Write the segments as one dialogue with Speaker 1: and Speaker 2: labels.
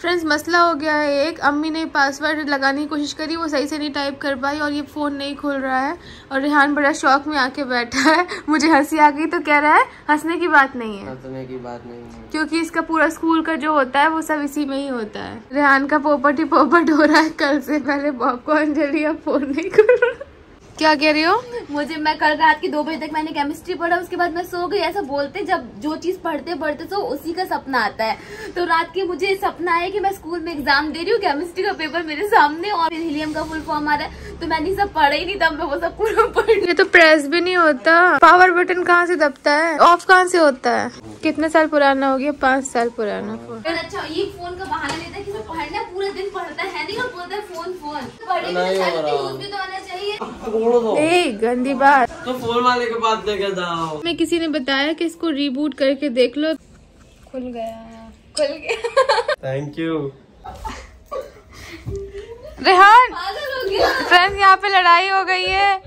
Speaker 1: Friends मसला हो गया है एक। अम्मी ने पासवर्ड लगाने की कोशिश करी वो सही से नहीं टाइप कर पाई और ये फ़ोन नहीं खुल रहा है। और रेहान बड़ा शौक में आके बैठा है। मुझे हँसी आ गई तो कह रहा है हंसने की बात नहीं है।
Speaker 2: हंसने की बात नहीं है।
Speaker 1: क्योंकि इसका पूरा स्कूल का जो होता है वो सब इसी में ही होता है। रेहान का पोपट ही पोपट हो रहा है। कल से पहले पॉपकॉर्न जली अब फ़ोन नहीं खुल रहा। क्या कह रही हो?
Speaker 3: मुझे मैं कल रात के दो बजे तक मैंने केमिस्ट्री पढ़ा उसके बाद मैं सो गई। ऐसा बोलते जब जो चीज़ पढ़ते पढ़ते तो उसी का सपना आता है। तो रात के मुझे सपना है कि मैं स्कूल में एग्ज़ाम दे रही हूँ केमिस्ट्री का पेपर मेरे सामने और फिर हिलियम का फुल फॉर्म आ रहा है। तो मैंने सब पढ़ा ही नहीं तब मैं वो सब पूरा पढ़
Speaker 1: ये तो प्रेस भी नहीं होता। पावर बटन कहाँ से दबता है? ऑफ़ कहाँ से होता है? कितने साल पुराना हो गया? पाँच साल पुराना फ़ोन
Speaker 3: अच्छा ये फ़ोन का बहाना लेता है कि पढ़ना पूरा दिन पढ़ता है नहीं और बोलता है फ़ोन फ़ोन पढ़े
Speaker 2: नहीं रहा।
Speaker 3: यूज़ भी तो आना चाहिए।
Speaker 2: छोड़ो दो।
Speaker 1: ए गंदी बात।
Speaker 2: तो फ़ोन वाले के पास लेकर जाओ।
Speaker 1: मैं किसी ने बताया कि इसको रिबूट करके देख लो। खुल गया। खुल गया।
Speaker 2: Thank you
Speaker 1: Rehan
Speaker 3: friend
Speaker 1: friends यहाँ पे लड़ाई हो गई है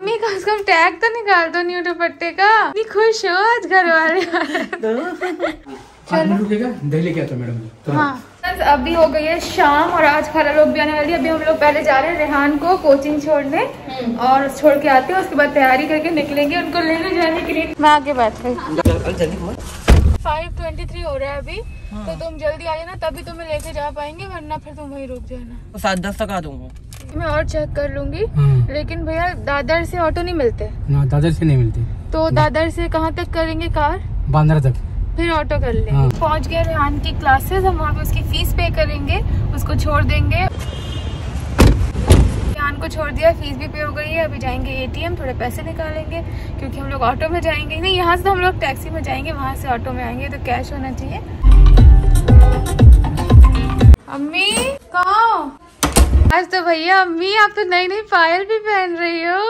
Speaker 1: मम्मी कम से कम टैग तो निकाल दो न्यू दुपट्टे का। इतनी खुश हो आज घर वाले
Speaker 4: आता हूँ मैडम।
Speaker 1: हाँ। अभी हो गई है शाम और आज खाला लोग भी आने वाली है। अभी हम लोग पहले जा रहे हैं रेहान को कोचिंग छोड़ने। और छोड़ के आते हैं उसके बाद तैयारी करके निकलेंगे। उनको लेने जाने के लिए। मैं आगे बैठ गई फाइव ट्वेंटी थ्री हो रहा है अभी। हाँ। तो तुम जल्दी आ जाना तभी तुम्हें लेके जा पाएँगे वरना फिर तुम वहीं रुक जाना।
Speaker 2: सात दस तक आ दूँगा।
Speaker 1: मैं और चेक कर लूँगी।
Speaker 4: हाँ
Speaker 1: लेकिन भैया दादर से ऑटो नहीं मिलते।
Speaker 4: ना दादर से नहीं मिलती।
Speaker 1: तो दादर से कहाँ तक करेंगे कार?
Speaker 4: बांद्रा तक।
Speaker 1: फिर ऑटो कर लेंगे।
Speaker 4: हाँ।
Speaker 1: पहुँच गए रेहान की क्लासेस हम वहाँ पे उसकी फ़ीस पे करेंगे उसको छोड़ देंगे। रेहान को छोड़ दिया फ़ीस भी पे हो गई है अभी जाएँगे एटीएम थोड़े पैसे निकालेंगे क्योंकि हम लोग ऑटो में जाएँगे। नहीं यहाँ से तो हम लोग टैक्सी में जाएँगे वहाँ से ऑटो में आएँगे तो कैश होना चाहिए। अम्मी कहाँ? आज तो भैया अम्मी आप तो नई नई पायल भी पहन रही हो।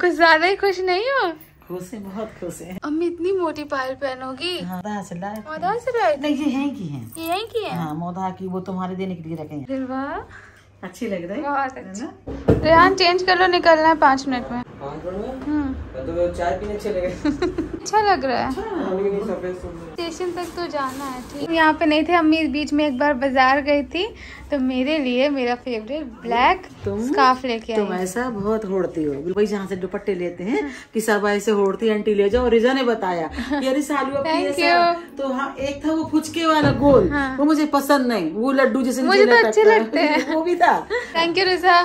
Speaker 1: कुछ ज़्यादा ही खुश नहीं हो?
Speaker 5: खुश है बहुत खुश है।
Speaker 1: अम्मी इतनी मोटी पायल पहनोगी।
Speaker 5: हाँ से लाए थे।
Speaker 1: से लाए
Speaker 5: नहीं ये है की है।
Speaker 1: ये यहीं की है?
Speaker 5: हाँ मोदा की वो तुम्हारे देने के लिए रखे हैं। अच्छी लग रही
Speaker 1: बहुत अच्छा। रेहान चेंज कर लो निकलना है पाँच मिनट में। हम्म।
Speaker 2: तो गए।
Speaker 1: अच्छा लग रहा है। स्टेशन तक तो जाना है ठीक। यहाँ पे नहीं थे अम्मी बीच में एक बार बाज़ार गई थी। तो मेरे लिए मेरा फेवरेट ब्लैक
Speaker 5: तुम-
Speaker 1: स्कार्फ लेके
Speaker 5: तुम ऐसा बहुत होड़ती हो। वही जहाँ से दुपट्टे लेते हैं कि सब ऐसे होड़ती आंटी ले जाओ रिजा ने बताया कि अरे सालू अपनी तो हाँ एक था वो फुचके वाला गोल
Speaker 1: हाँ।
Speaker 5: वो मुझे पसंद नहीं वो लड्डू जैसे
Speaker 1: मुझे तो अच्छे लगते हैं।
Speaker 5: वो भी था।
Speaker 1: Thank you Riza.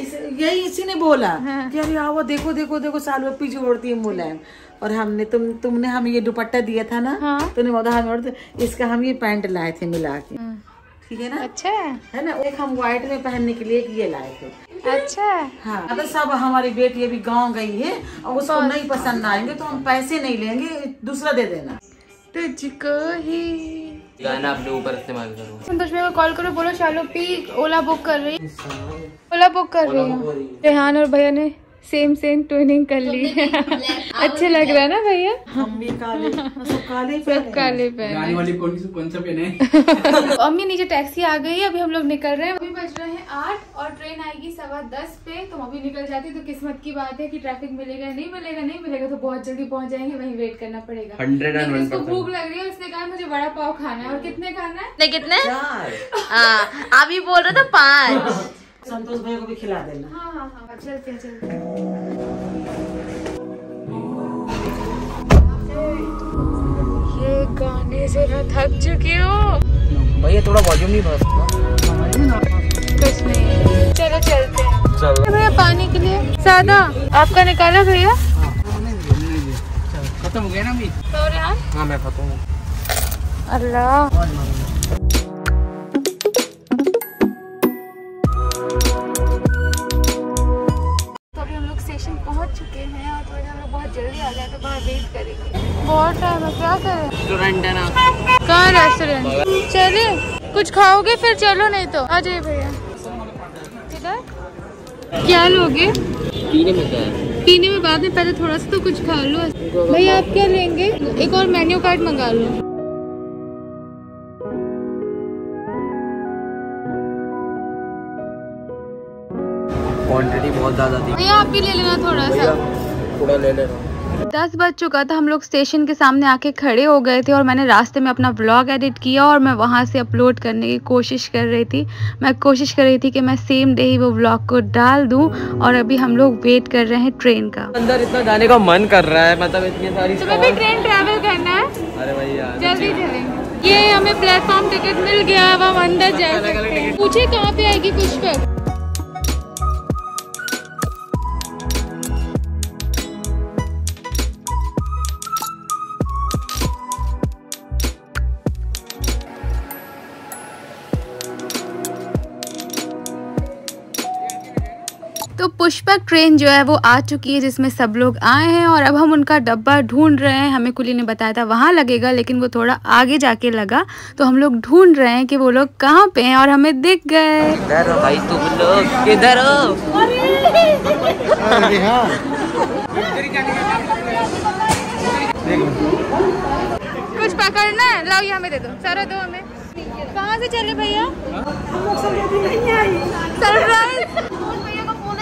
Speaker 5: यही इसी ने बोला
Speaker 1: हाँ।
Speaker 5: कि अरे आओ देखो देखो देखो सालू अपी जो ओढ़ती है मुलायम। और हमने तुम तुमने हमें ये दुपट्टा दिया था ना
Speaker 1: हाँ।
Speaker 5: तुमने बोला हमें ओढ़ते इसका हम ये पैंट लाए थे मिला के। ठीक है ना?
Speaker 1: अच्छा। है
Speaker 5: ना? एक हम व्हाइट में पहनने के लिए ये लाए थे
Speaker 1: अच्छा। है
Speaker 5: तो सब हमारी बेटी अभी गाँव गई है और उसको नहीं पसंद आएँगे तो हम पैसे नहीं लेंगे दूसरा दे देना।
Speaker 1: तुझको ही।
Speaker 2: गाना अपने ऊपर इस्तेमाल करो।
Speaker 1: संतोष भैया को कॉल करो बोलो शालो पी ओला बुक कर रही ओला बुक कर रही हूँ। रेहान और भैया ने सेम सेम ट्विनिंग कर ली। अच्छे लग रहा है ना भैया?
Speaker 5: हम भी काले सब काले
Speaker 1: सब
Speaker 5: पहने
Speaker 1: काले पहने।
Speaker 4: आने वाली कौन सी कौन सा है?
Speaker 1: अम्मी नीचे टैक्सी आ गई है अभी हम लोग निकल रहे हैं। अभी बज रहे हैं आठ और ट्रेन आएगी सवा दस पे। तो अभी निकल जाती तो किस्मत की बात है कि ट्रैफ़िक मिलेगा नहीं मिलेगा नहीं मिलेगा तो बहुत जल्दी पहुँच जाएँगे वहीं वेट करना पड़ेगा।
Speaker 2: 101
Speaker 1: लेकिन इसको भूख लग रही है उसने कहा मुझे बड़ा पाव खाना है। और कितने खाना है?
Speaker 3: कितने?
Speaker 2: चार।
Speaker 3: हाँ अभी बोल रहे थे पाँच।
Speaker 5: संतोष भैया को भी खिला देना।
Speaker 1: हाँ हाँ हाँ चलते चलते ये गाने से मैं थक चुकी हूँ।
Speaker 2: भैया थोड़ा वॉल्यूम नहीं बस
Speaker 1: कुछ नहीं। चलो चलते हैं।
Speaker 2: चलो।
Speaker 1: भैया पानी के लिए सादा। आपका निकाला भैया।
Speaker 4: खत्म हो गया ना अभी?
Speaker 1: तो
Speaker 2: हाँ मैं खत्म हूँ।
Speaker 1: अल्लाह। करेंगे बहुत टाइम है क्या करें
Speaker 2: रेस्टोरेंट है ना?
Speaker 1: कहाँ रेस्टोरेंट चलिए कुछ खाओगे फिर चलो नहीं तो। आ जाइए भैया। किधर? क्या लोगे?
Speaker 2: पीने में क्या
Speaker 1: पीने में बाद में पहले थोड़ा सा तो कुछ खा लो। भैया आप क्या लेंगे? एक और मेन्यू कार्ड मंगा लो।
Speaker 2: क्वांटिटी बहुत ज़्यादा थी।
Speaker 1: भैया आप भी ले लेना थोड़ा सा।
Speaker 2: थोड़ा ले लेना।
Speaker 1: दस बज चुका था हम लोग स्टेशन के सामने आके खड़े हो गए थे और मैंने रास्ते में अपना व्लॉग एडिट किया और मैं वहाँ से अपलोड करने की कोशिश कर रही थी। मैं कोशिश कर रही थी कि मैं सेम डे ही वो व्लॉग को डाल दूँ और अभी हम लोग वेट कर रहे हैं ट्रेन का।
Speaker 2: अंदर इतना जाने का मन कर रहा है मतलब इतनी सारी
Speaker 1: तुम्हें भी ट्रेन ट्रैवल करना है?
Speaker 2: अरे भाई यार
Speaker 1: जल्दी चलेंगे। ये हमें प्लेटफॉर्म टिकट मिल गया अब हम अंदर जा सकते हैं। पूछे कहाँ पे आएगी पुष्पक पुष्पक ट्रेन जो है वो आ चुकी है जिसमें सब लोग आए हैं और अब हम उनका डब्बा ढूंढ रहे हैं। हमें कुली ने बताया था वहाँ लगेगा लेकिन वो थोड़ा आगे जाके लगा। तो हम लोग ढूंढ रहे हैं कि वो लोग कहाँ पे हैं और हमें दिख गए।
Speaker 2: किधर हो भाई तुम लोग? किधर हो?
Speaker 1: कुछ पकड़ना है? लाओ ये हमें दे दो। सारा दो हमें। कहाँ से चले भैया? सरप्राइज़।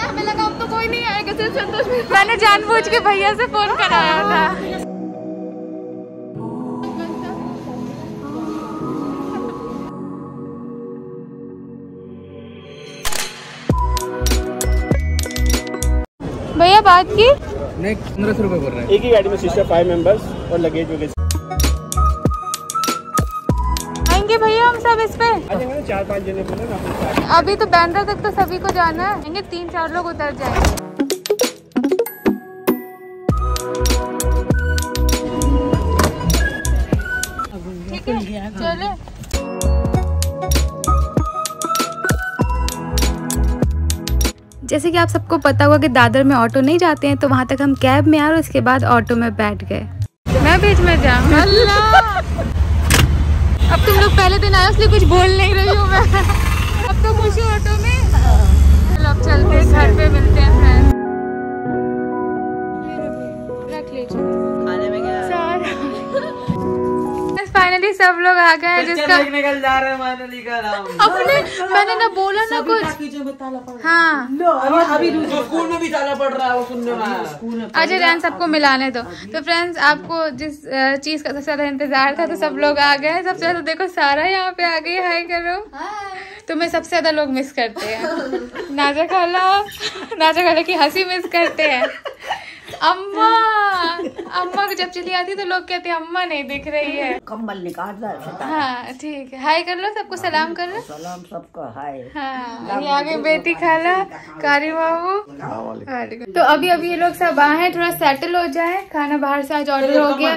Speaker 1: हमें लगा अब तो कोई नहीं आएगा सिर्फ़ संतोष मैंने जानबूझ के भैया से फ़ोन कराया था। भैया बात की?
Speaker 4: नहीं पंद्रह सौ रुपये बोल रहे हैं।
Speaker 6: एक ही गाड़ी में सिस्टर फाइव मेंबर्स और लगेज वगैरह।
Speaker 1: आएँगे भैया हम सब इस पे?
Speaker 6: जाएँगे ना चार पाँच जने
Speaker 1: अभी तो बैंड्रा तक तो सभी को जाना है। आएँगे तीन चार लोग उतर जाएँगे। ठीक है चले। जैसे कि आप सबको पता होगा कि दादर में ऑटो नहीं जाते हैं तो वहाँ तक हम कैब में आए और उसके बाद ऑटो में बैठ गए। मैं बीच में जाऊँ अल्लाह! अब तुम लोग पहले दिन आए, इसलिए कुछ बोल नहीं रही हूँ मैं। अब तो खुश हूँ ऑटो में। चलो, अब चलते घर पे मिलते हैं फाइनली सब लोग आ गए हैं जिसका
Speaker 2: निकल जा रहे हैं मानली का नाम।
Speaker 1: अपने मैंने ना बोला ना कुछ। हाँ।
Speaker 5: अभी अभी
Speaker 2: स्कूल में भी जाना पड़ रहा है वो सुनने में आया।
Speaker 1: अच्छा रैन सबको मिलाने दो। तो फ्रेंड्स आपको जिस चीज़ का सबसे ज़्यादा इंतज़ार था तो सब लोग आ गए सबसे ज़्यादा देखो सारा यहाँ पे आ गई। हाय करो। तुम्हें सबसे ज़्यादा लोग मिस करते हैं। नाजा खाला। नाजा खाला की हँसी मिस करते हैं। अम्मा। अम्मा को जब चली आती है तो लोग कहते हैं अम्मा नहीं दिख रही है।
Speaker 5: कंबल निकाल रहा
Speaker 1: हाँ ठीक है। हाय कर लो सबको सलाम कर लो।
Speaker 5: सलाम सबका हाय।
Speaker 1: हाँ ये आगे बेटी खाला कारी बाबू। तो अभी अभी ये लोग सब आए हैं थोड़ा सेटल हो जाए। खाना बाहर से आज ऑर्डर हो गया।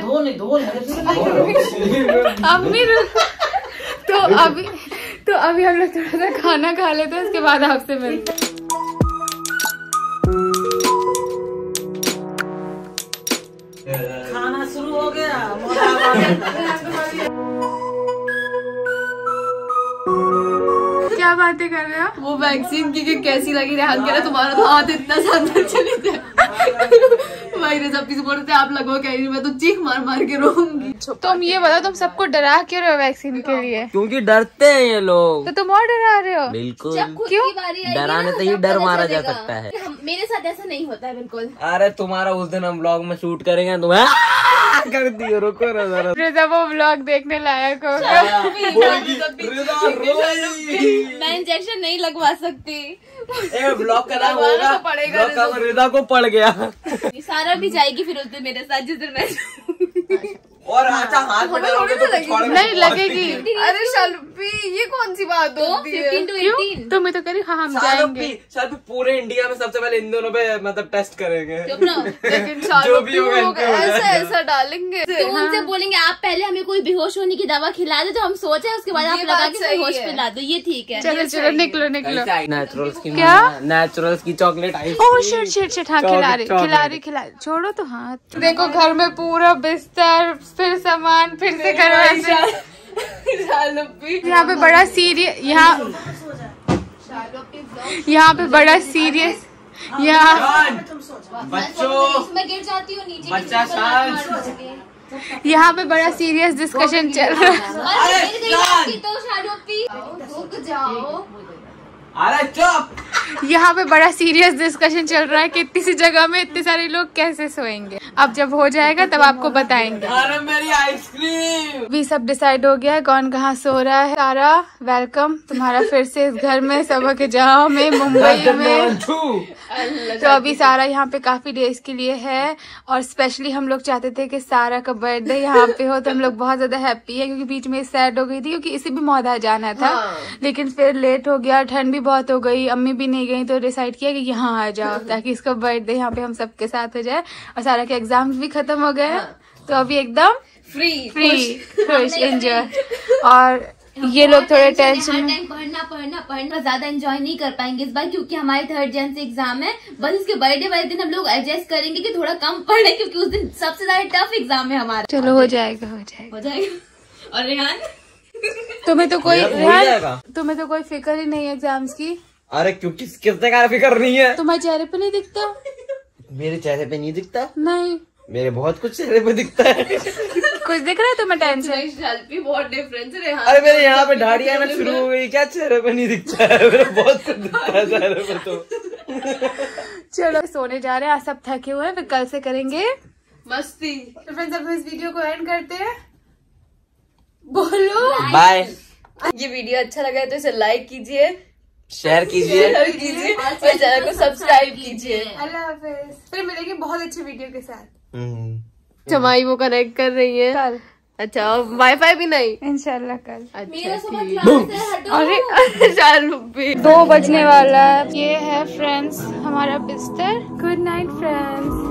Speaker 1: अम्मी तो अभी तो अभी हम लोग थोड़ा सा खाना खा लेते हैं उसके बाद आपसे मिलते हैं। क्या बातें कर रहे हो
Speaker 3: वो वैक्सीन की कैसी लगी, रेहान कह रहा तुम्हारा तो हाथ इतना ज़्यादा चले जाए। भाई ने सब किसी बोल रहे थे आप लगो कह रही मैं तो चीख मार मार के रोऊँगी।
Speaker 1: तुम ये बताओ तुम सबको डरा क्यों रहे हो वैक्सीन के लिए?
Speaker 2: क्योंकि डरते हैं ये लोग।
Speaker 1: तो तुम और डरा रहे हो?
Speaker 2: बिल्कुल।
Speaker 1: क्यों?
Speaker 2: डराने
Speaker 3: तो
Speaker 2: से ही
Speaker 3: तब
Speaker 2: डर मारा जा सकता है।
Speaker 3: मेरे साथ ऐसा नहीं होता है बिल्कुल।
Speaker 2: अरे तुम्हारा उस दिन हम ब्लॉग में शूट करेंगे तुम्हें कर दियो रुको
Speaker 1: वो ब्लॉग देखने लायक होगा
Speaker 3: मैं इंजेक्शन नहीं लगवा सकती।
Speaker 2: ब्लॉग का नाम होगा।
Speaker 3: तो पड़ेगा
Speaker 2: का नाम को पड़ गया।
Speaker 3: सारा भी जाएगी फिर उस दिन मेरे साथ जिस दिन मैं
Speaker 2: और अच्छा हाथ में डालोगे तो छोड़ेगा
Speaker 1: नहीं लगेगी।
Speaker 3: अरे शल्पी ये कौन सी बात तो फिफ्टीन टू
Speaker 1: क्यों?
Speaker 3: एटीन
Speaker 1: तुम्हें तो करी हाँ हम जाएँगे।
Speaker 2: भी पूरे इंडिया में सबसे पहले इन दोनों पे मतलब टेस्ट करेंगे।
Speaker 1: लेकिन
Speaker 2: जो भी होगा हो जाएगा।
Speaker 1: ऐसा डालेंगे।
Speaker 3: तो उनसे बोलेंगे आप पहले हमें कोई बेहोश होने की दवा खिला दो जो हम सोचे उसके बाद आप लगा के बेहोश पिला दो। ये ठीक है।
Speaker 1: चलो चलो निकलो निकलो।
Speaker 2: नेचुरल्स की
Speaker 1: क्या?
Speaker 2: नेचुरल्स की chocolate ice
Speaker 1: oh shit shit shit हाँ खिला रही खिला रही खिला छोड़ो तो हाथ। देखो घर में पूरा बिस्तर फिर सामान फिर से घर यहाँ पे बड़ा सीरियस यहाँ यहाँ पे बड़ा सीरियस यहाँ
Speaker 2: बच्चों
Speaker 3: मैं गिर जाती हूँ नीचे
Speaker 2: बच्चा शांत
Speaker 1: यहाँ पे बड़ा सीरियस डिस्कशन चल रहा है। यहाँ पे बड़ा सीरियस डिस्कशन चल रहा है कि इतनी सी जगह में इतने सारे लोग कैसे सोएँगे। अब जब हो जाएगा तब आपको बताएँगे।
Speaker 2: अरे मेरी आइसक्रीम
Speaker 1: भी सब डिसाइड हो गया है कौन कहाँ सो रहा है। सारा वेलकम तुम्हारा फिर से इस घर में सबक जहाँ में मुंबई में तो अभी सारा यहाँ पे काफ़ी डेज़ के लिए है और स्पेशली हम लोग चाहते थे कि सारा का बर्थडे यहाँ पे हो तो हम लोग बहुत ज़्यादा हैप्पी है क्योंकि बीच में सैड हो गई थी क्योंकि इसे भी मौदा जाना था। लेकिन फिर लेट हो गया ठंड भी बहुत हो गई अम्मी भी नहीं गई तो डिसाइड किया कि यहाँ आ जाओ ताकि इसका बर्थडे यहाँ पे हम सबके साथ हो जाए और सारा के एग्ज़ाम्स भी खत्म हो गए। हैं। तो अभी एकदम
Speaker 3: फ्री
Speaker 1: फ्री खुश। एंजॉय और ये लोग थोड़े टेंशन में
Speaker 3: पढ़ना पढ़ना पढ़ना ज़्यादा एंजॉय नहीं कर पाएँगे इस बार क्योंकि हमारे थर्ड जन से एग्ज़ाम है। बस इसके बर्थडे वाले दिन हम लोग एडजस्ट करेंगे कि थोड़ा कम पढ़े क्योंकि उस दिन सबसे ज़्यादा टफ एग्ज़ाम है हमारा।
Speaker 1: चलो हो जाएगा हो जाएगा।
Speaker 3: हो जाएगा। और रेहान?
Speaker 1: तुम्हें तो कोई। तुम्हें तो कोई फ़िक्र ही नहीं है एग्ज़ाम्स की।
Speaker 2: अरे क्यों किस किसने कहा फ़िक्र नहीं है?
Speaker 1: तुम्हारे चेहरे पे नहीं दिखता?
Speaker 2: मेरे चेहरे पे नहीं दिखता?
Speaker 1: नहीं।
Speaker 2: मेरे बहुत कुछ चेहरे पे दिखता है।
Speaker 1: कुछ दिख रहा है तुम्हें टेंशन
Speaker 3: भी बहुत डिफरेंस है
Speaker 2: अरे मेरे यहाँ पे ढाड़िया में शुरू हो गई क्या चेहरे पे नहीं दिखता है? मेरे बहुत कुछ दिखता है चेहरे पे तो।
Speaker 1: चलो सोने जा रहे हैं आज सब थके हुए हैं फिर कल से करेंगे।
Speaker 3: मस्ती।
Speaker 1: तो फ्रेंड्स अब इस वीडियो को एंड करते हैं। बोलो।
Speaker 2: बाय
Speaker 3: ये वीडियो अच्छा लगा है तो इसे लाइक कीजिए।
Speaker 2: शेयर कीजिए।
Speaker 3: कीजिए। और चैनल को सब्सक्राइब कीजिए।
Speaker 1: अल्लाह हाफिज फिर मिलेंगे बहुत अच्छे वीडियो के साथ।
Speaker 2: हम्म।
Speaker 3: जमाई वो कनेक्ट कर रही है।
Speaker 1: कल।
Speaker 3: अच्छा और वाईफाई भी नहीं।
Speaker 1: इंशाल्लाह कल।
Speaker 3: अच्छा
Speaker 1: अरे दो बजने वाला। है ये है फ्रेंड्स हमारा बिस्तर। Good night friends